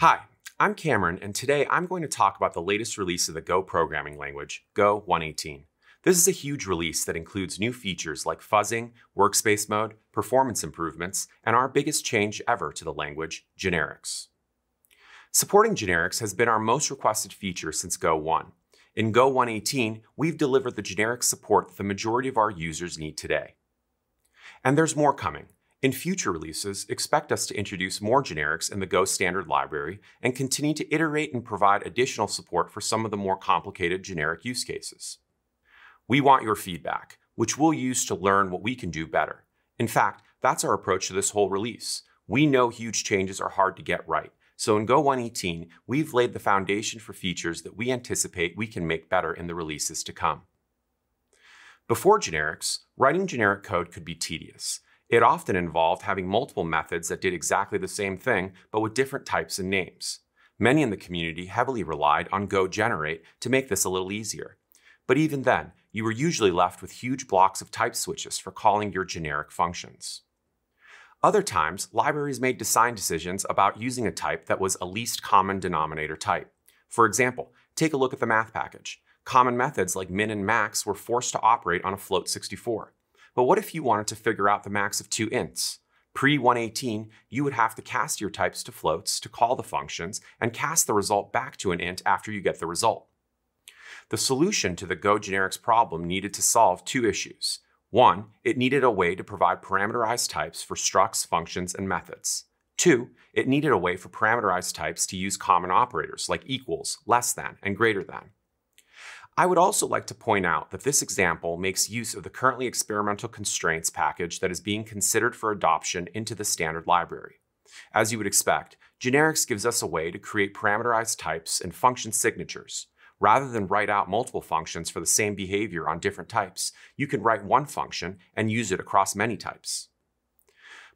Hi, I'm Cameron, and today I'm going to talk about the latest release of the Go programming language, Go 118. This is a huge release that includes new features like fuzzing, workspace mode, performance improvements, and our biggest change ever to the language, generics. Supporting generics has been our most requested feature since Go 1. In Go 118, we've delivered the generic support that the majority of our users need today. And there's more coming. In future releases, expect us to introduce more generics in the Go standard library and continue to iterate and provide additional support for some of the more complicated generic use cases. We want your feedback, which we'll use to learn what we can do better. In fact, that's our approach to this whole release. We know huge changes are hard to get right, so in Go 118, we've laid the foundation for features that we anticipate we can make better in the releases to come. Before generics, writing generic code could be tedious. It often involved having multiple methods that did exactly the same thing, but with different types and names. Many in the community heavily relied on Go Generate to make this a little easier. But even then, you were usually left with huge blocks of type switches for calling your generic functions. Other times, libraries made design decisions about using a type that was a least common denominator type. For example, take a look at the math package. Common methods like min and max were forced to operate on a float 64. But what if you wanted to figure out the max of two ints? Pre 118, you would have to cast your types to floats to call the functions and cast the result back to an int after you get the result. The solution to the Go generics problem needed to solve two issues. One, it needed a way to provide parameterized types for structs, functions, and methods. Two, it needed a way for parameterized types to use common operators like equals, less than, and greater than. I would also like to point out that this example makes use of the currently experimental constraints package that is being considered for adoption into the standard library. As you would expect, generics gives us a way to create parameterized types and function signatures. Rather than write out multiple functions for the same behavior on different types, you can write one function and use it across many types.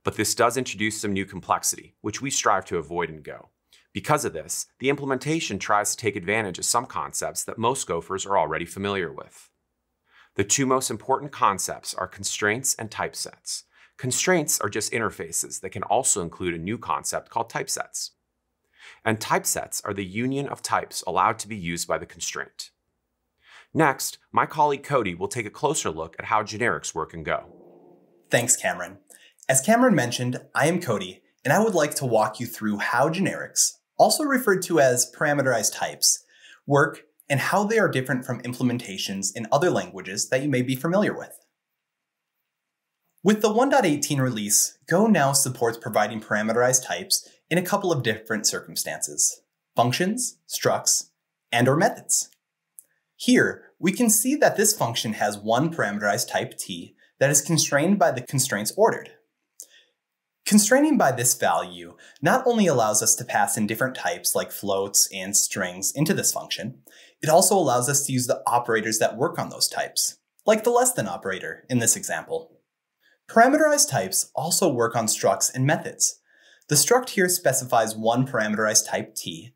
But this does introduce some new complexity, which we strive to avoid in Go. Because of this, the implementation tries to take advantage of some concepts that most Gophers are already familiar with. The two most important concepts are constraints and typesets. Constraints are just interfaces that can also include a new concept called typesets. And typesets are the union of types allowed to be used by the constraint. Next, my colleague Cody will take a closer look at how generics work in Go. Thanks, Cameron. As Cameron mentioned, I am Cody, and I would like to walk you through how generics, also referred to as parameterized types, work and how they are different from implementations in other languages that you may be familiar with. With the 1.18 release, Go now supports providing parameterized types in a couple of different circumstances, functions, structs, and or methods. Here, we can see that this function has one parameterized type t that is constrained by the constraints ordered. Constraining by this value not only allows us to pass in different types like floats and strings into this function, it also allows us to use the operators that work on those types, like the less than operator in this example. Parameterized types also work on structs and methods. The struct here specifies one parameterized type t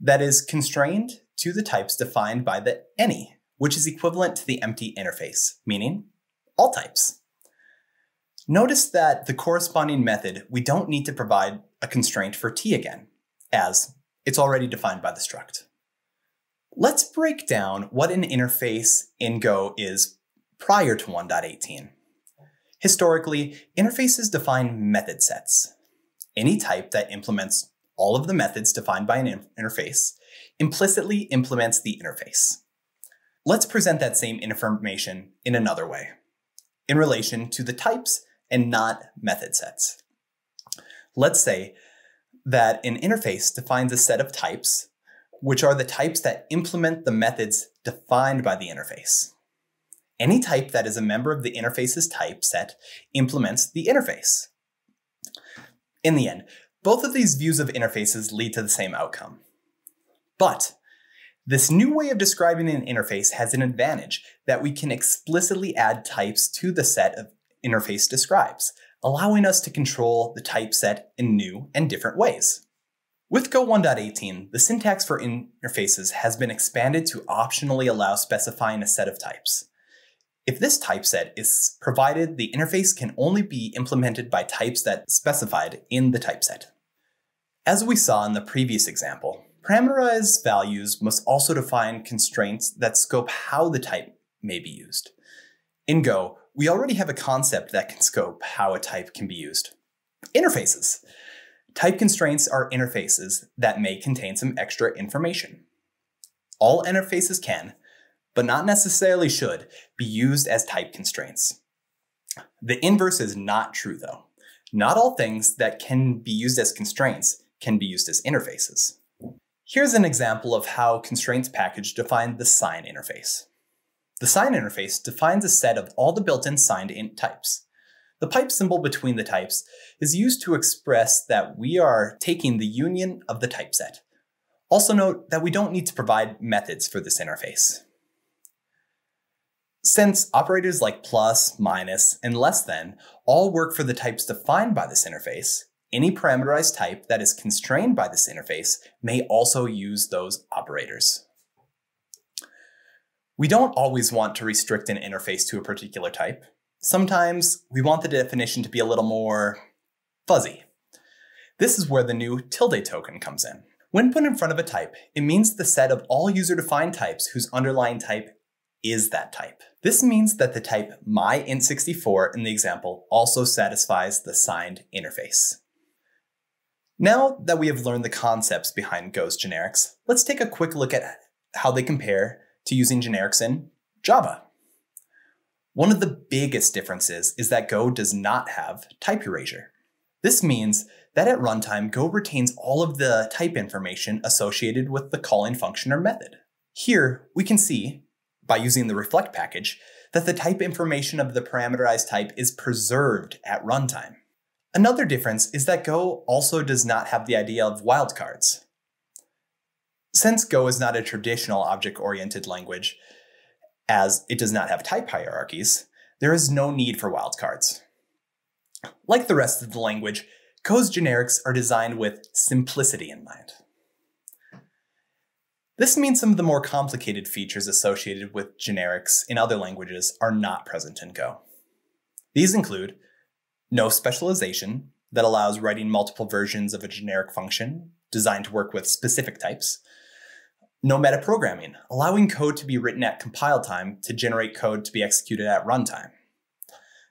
that is constrained to the types defined by the any, which is equivalent to the empty interface, meaning all types. Notice that the corresponding method, we don't need to provide a constraint for t again, as it's already defined by the struct. Let's break down what an interface in Go is prior to 1.18. Historically, interfaces define method sets. Any type that implements all of the methods defined by an interface implicitly implements the interface. Let's present that same information in another way, in relation to the types and not method sets. Let's say that an interface defines a set of types, which are the types that implement the methods defined by the interface. Any type that is a member of the interface's type set implements the interface. In the end, both of these views of interfaces lead to the same outcome. But this new way of describing an interface has an advantage that we can explicitly add types to the set of interface describes, allowing us to control the typeset in new and different ways. With Go 1.18, the syntax for interfaces has been expanded to optionally allow specifying a set of types. If this typeset is provided, the interface can only be implemented by types that specified in the typeset. As we saw in the previous example, parameterized values must also define constraints that scope how the type may be used. In Go, we already have a concept that can scope how a type can be used. Interfaces. Type constraints are interfaces that may contain some extra information. All interfaces can, but not necessarily should, be used as type constraints. The inverse is not true though. Not all things that can be used as constraints can be used as interfaces. Here's an example of how constraints package define the sign interface. The sign interface defines a set of all the built-in signed int types. The pipe symbol between the types is used to express that we are taking the union of the typeset. Also note that we don't need to provide methods for this interface. Since operators like plus, minus, and less than all work for the types defined by this interface, any parameterized type that is constrained by this interface may also use those operators. We don't always want to restrict an interface to a particular type. Sometimes we want the definition to be a little more fuzzy. This is where the new tilde token comes in. When put in front of a type, it means the set of all user-defined types whose underlying type is that type. This means that the type myInt64 in the example also satisfies the signed interface. Now that we have learned the concepts behind Go's generics, let's take a quick look at how they compare to using generics in Java. One of the biggest differences is that Go does not have type erasure. This means that at runtime, Go retains all of the type information associated with the calling function or method. Here, we can see, by using the reflect package, that the type information of the parameterized type is preserved at runtime. Another difference is that Go also does not have the idea of wildcards. Since Go is not a traditional object-oriented language, as it does not have type hierarchies, there is no need for wildcards. Like the rest of the language, Go's generics are designed with simplicity in mind. This means some of the more complicated features associated with generics in other languages are not present in Go. These include no specialization that allows writing multiple versions of a generic function designed to work with specific types, no metaprogramming, allowing code to be written at compile time to generate code to be executed at runtime.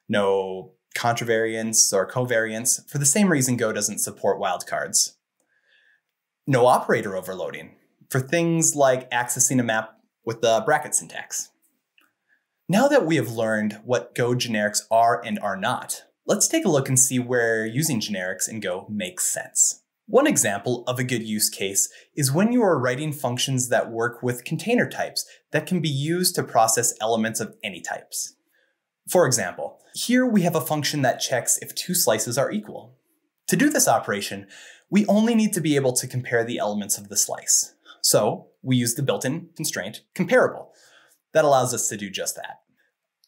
No contravariance or covariance, for the same reason Go doesn't support wildcards. No operator overloading for things like accessing a map with the bracket syntax. Now that we have learned what Go generics are and are not, let's take a look and see where using generics in Go makes sense. One example of a good use case is when you are writing functions that work with container types that can be used to process elements of any types. For example, here we have a function that checks if two slices are equal. To do this operation, we only need to be able to compare the elements of the slice. So we use the built-in constraint comparable. That allows us to do just that.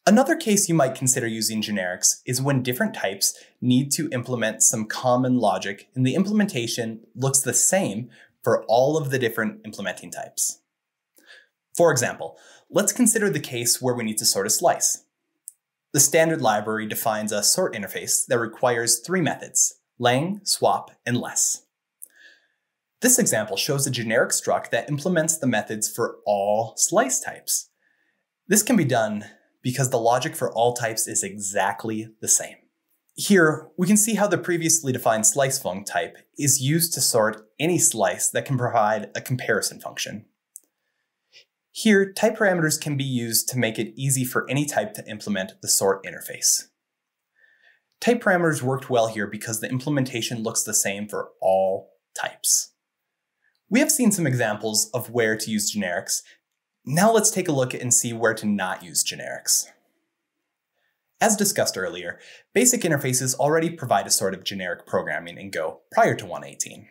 Another case you might consider using generics is when different types need to implement some common logic and the implementation looks the same for all of the different implementing types. For example, let's consider the case where we need to sort a slice. The standard library defines a sort interface that requires three methods, len, swap, and less. This example shows a generic struct that implements the methods for all slice types. This can be done because the logic for all types is exactly the same. Here, we can see how the previously defined slice func type is used to sort any slice that can provide a comparison function. Here, type parameters can be used to make it easy for any type to implement the sort interface. Type parameters worked well here because the implementation looks the same for all types. We have seen some examples of where to use generics, now let's take a look and see where to not use generics. As discussed earlier, basic interfaces already provide a sort of generic programming in Go prior to 118.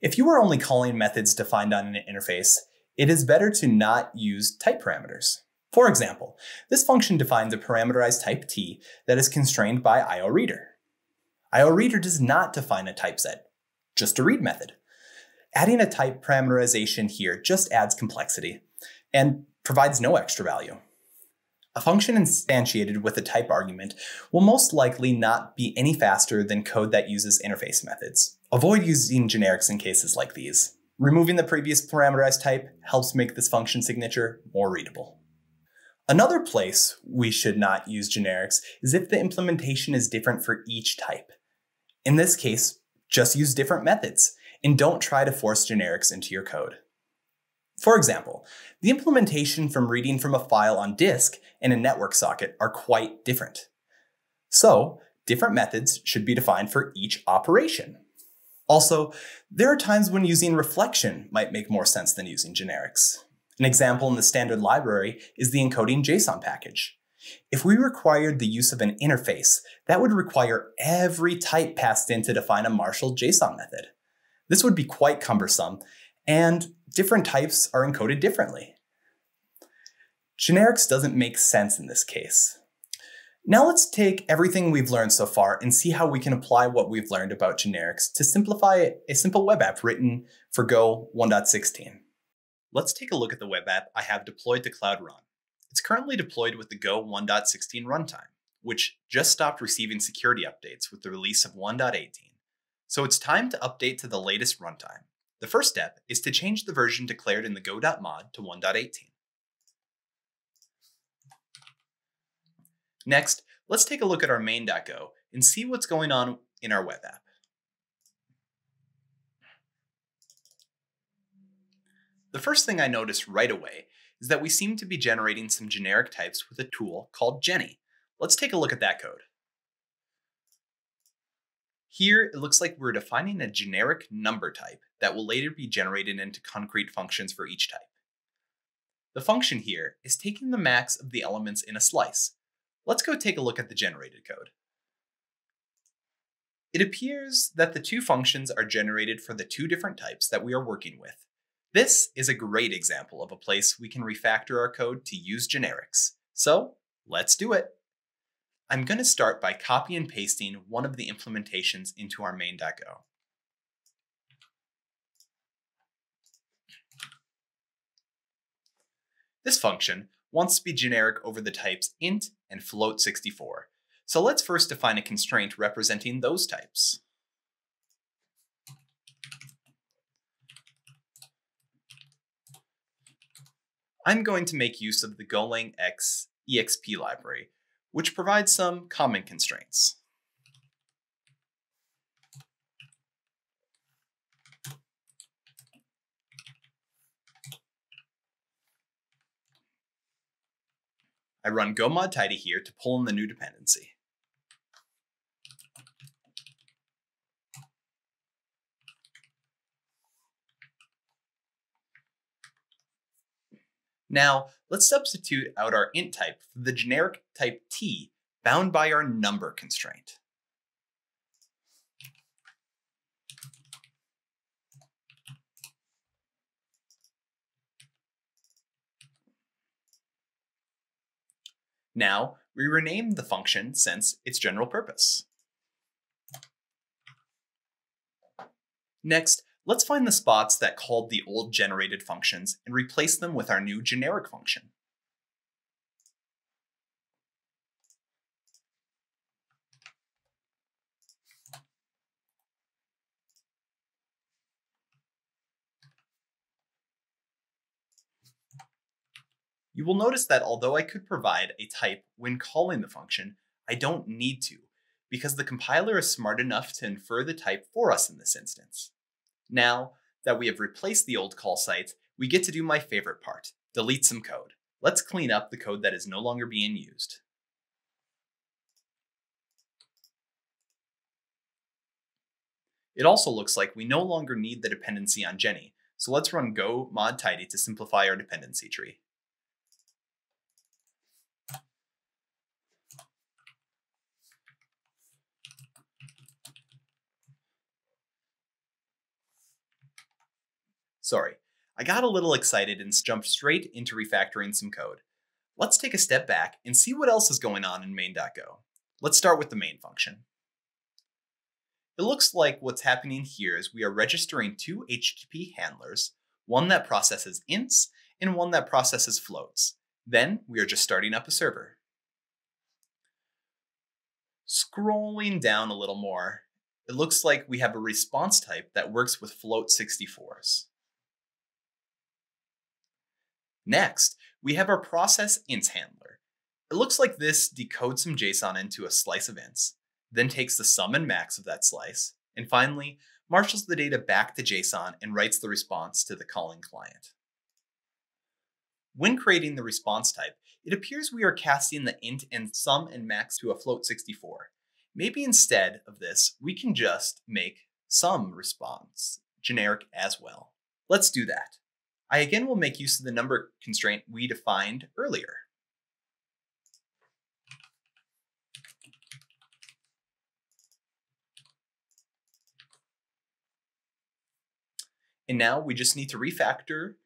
If you are only calling methods defined on an interface, it is better to not use type parameters. For example, this function defines a parameterized type t that is constrained by IOReader. IOReader does not define a typeset, just a read method. Adding a type parameterization here just adds complexity and provides no extra value. A function instantiated with a type argument will most likely not be any faster than code that uses interface methods. Avoid using generics in cases like these. Removing the previous parameterized type helps make this function signature more readable. Another place we should not use generics is if the implementation is different for each type. In this case, just use different methods and don't try to force generics into your code. For example, the implementation from reading from a file on disk and a network socket are quite different. So, different methods should be defined for each operation. Also, there are times when using reflection might make more sense than using generics. An example in the standard library is the encoding JSON package. If we required the use of an interface, that would require every type passed in to define a Marshal JSON method. This would be quite cumbersome, and different types are encoded differently. Generics doesn't make sense in this case. Now let's take everything we've learned so far and see how we can apply what we've learned about generics to simplify a simple web app written for Go 1.16. Let's take a look at the web app I have deployed to Cloud Run. It's currently deployed with the Go 1.16 runtime, which just stopped receiving security updates with the release of 1.18. So it's time to update to the latest runtime. The first step is to change the version declared in the go.mod to 1.18. Next, let's take a look at our main.go and see what's going on in our web app. The first thing I notice right away is that we seem to be generating some generic types with a tool called genny. Let's take a look at that code. Here, it looks like we're defining a generic number type that will later be generated into concrete functions for each type. The function here is taking the max of the elements in a slice. Let's go take a look at the generated code. It appears that the two functions are generated for the two different types that we are working with. This is a great example of a place we can refactor our code to use generics. So let's do it. I'm going to start by copy and pasting one of the implementations into our main.go. This function wants to be generic over the types int and float64. So let's first define a constraint representing those types. I'm going to make use of the Golang X EXP library, which provides some common constraints. I run go mod tidy here to pull in the new dependency. Now, let's substitute out our int type for the generic type t bound by our number constraint. Now, we rename the function since its general purpose. Next, Let's find the spots that called the old generated functions and replace them with our new generic function. You will notice that although I could provide a type when calling the function, I don't need to, because the compiler is smart enough to infer the type for us in this instance. Now that we have replaced the old call sites, we get to do my favorite part, delete some code. Let's clean up the code that is no longer being used. It also looks like we no longer need the dependency on genny, so let's run go mod tidy to simplify our dependency tree. Sorry, I got a little excited and jumped straight into refactoring some code. Let's take a step back and see what else is going on in main.go. Let's start with the main function. It looks like what's happening here is we are registering two HTTP handlers, one that processes ints and one that processes floats. Then we are just starting up a server. Scrolling down a little more, it looks like we have a response type that works with float 64s. Next, we have our process ints handler. It looks like this decodes some JSON into a slice of ints, then takes the sum and max of that slice, and finally marshals the data back to JSON and writes the response to the calling client. When creating the response type, it appears we are casting the int and sum and max to a float 64. Maybe instead of this, we can just make sum response generic as well. Let's do that. I again will make use of the number constraint we defined earlier. And now we just need to refactor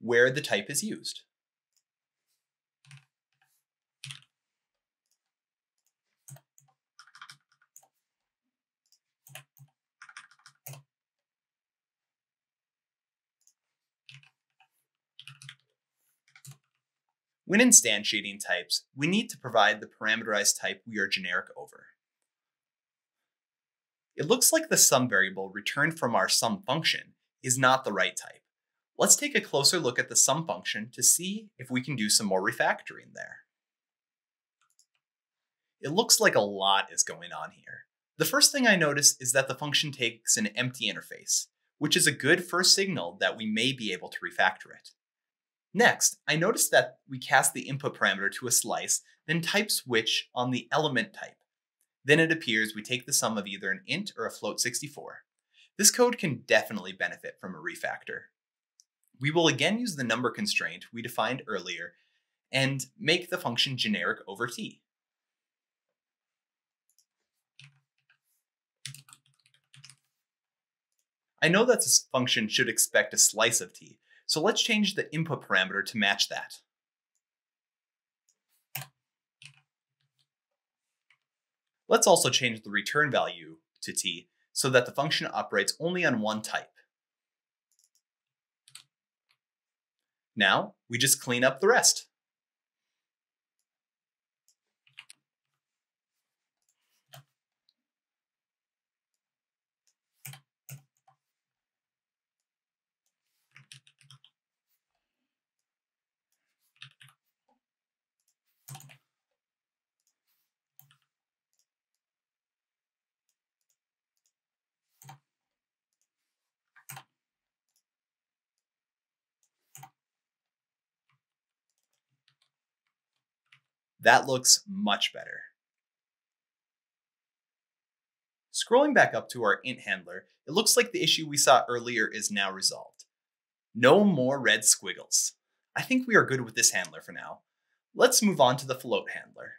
where the type is used. When instantiating types, we need to provide the parameterized type we are generic over. It looks like the sum variable returned from our sum function is not the right type. Let's take a closer look at the sum function to see if we can do some more refactoring there. It looks like a lot is going on here. The first thing I notice is that the function takes an empty interface, which is a good first signal that we may be able to refactor it. Next, I notice that we cast the input parameter to a slice, then type switch on the element type. Then it appears we take the sum of either an int or a float 64. This code can definitely benefit from a refactor. We will again use the number constraint we defined earlier and make the function generic over t. I know that this function should expect a slice of t, so let's change the input parameter to match that. Let's also change the return value to t so that the function operates only on one type. Now, we just clean up the rest. That looks much better. Scrolling back up to our int handler, it looks like the issue we saw earlier is now resolved. No more red squiggles. I think we are good with this handler for now. Let's move on to the float handler.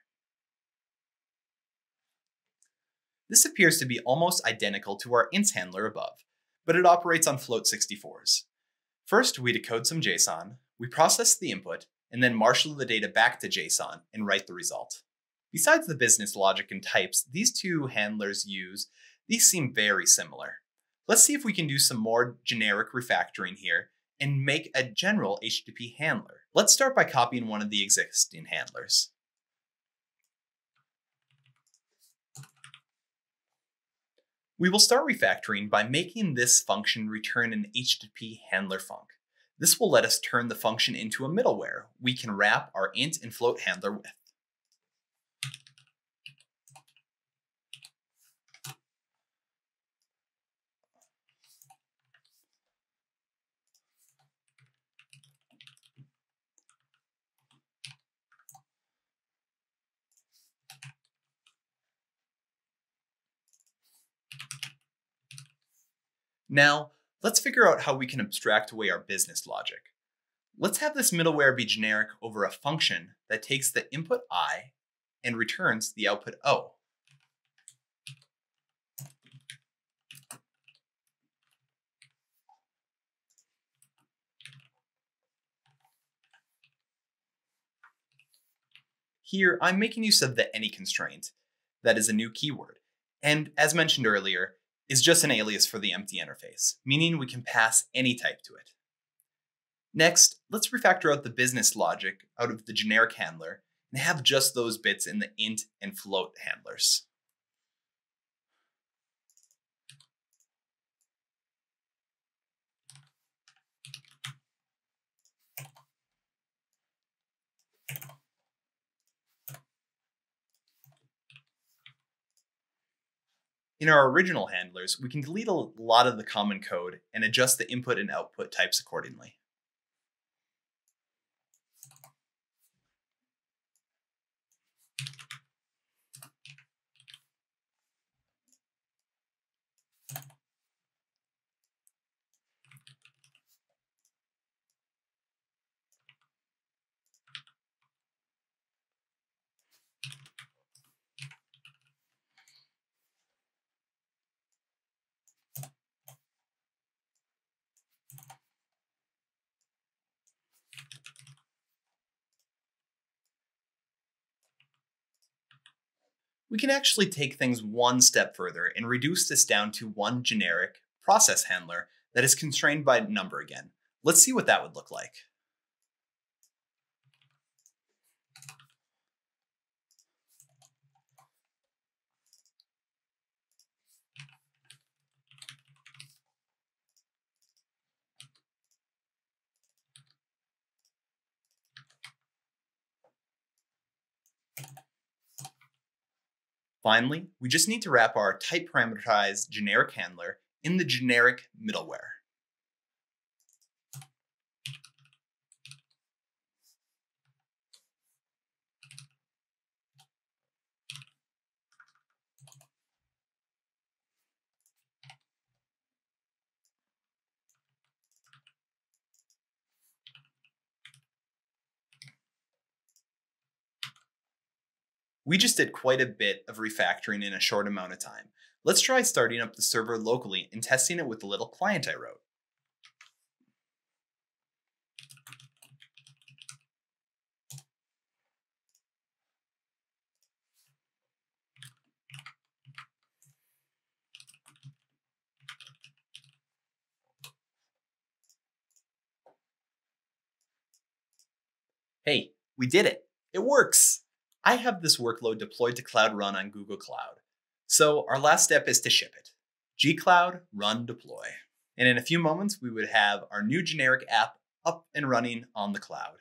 This appears to be almost identical to our ints handler above, but it operates on float 64s. First, we decode some JSON, we process the input, and then marshal the data back to JSON and write the result. Besides the business logic and types these two handlers use, these seem very similar. Let's see if we can do some more generic refactoring here and make a general HTTP handler. Let's start by copying one of the existing handlers. We will start refactoring by making this function return an HTTP handler func. This will let us turn the function into a middleware we can wrap our int and float handler with. Now, Let's figure out how we can abstract away our business logic. Let's have this middleware be generic over a function that takes the input i and returns the output o. Here, I'm making use of the any constraint, that is a new keyword. And as mentioned earlier, is just an alias for the empty interface, meaning we can pass any type to it. Next, let's refactor out the business logic out of the generic handler and have just those bits in the int and float handlers. In our original handlers, we can delete a lot of the common code and adjust the input and output types accordingly. We can actually take things one step further and reduce this down to one generic process handler that is constrained by number again. Let's see what that would look like. Finally, we just need to wrap our type parameterized generic handler in the generic middleware. We just did quite a bit of refactoring in a short amount of time. Let's try starting up the server locally and testing it with the little client I wrote. Hey, we did it. It works. I have this workload deployed to Cloud Run on Google Cloud. So our last step is to ship it. gcloud run deploy. And in a few moments, we would have our new generic app up and running on the cloud.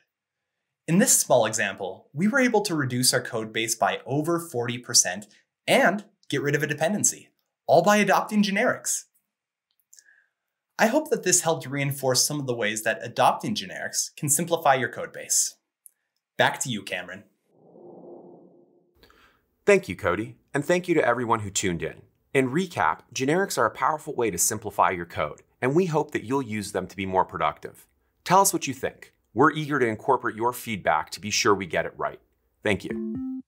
In this small example, we were able to reduce our code base by over 40% and get rid of a dependency, all by adopting generics. I hope that this helped reinforce some of the ways that adopting generics can simplify your code base. Back to you, Cameron. Thank you, Cody, and thank you to everyone who tuned in. In recap, generics are a powerful way to simplify your code, and we hope that you'll use them to be more productive. Tell us what you think. We're eager to incorporate your feedback to be sure we get it right. Thank you.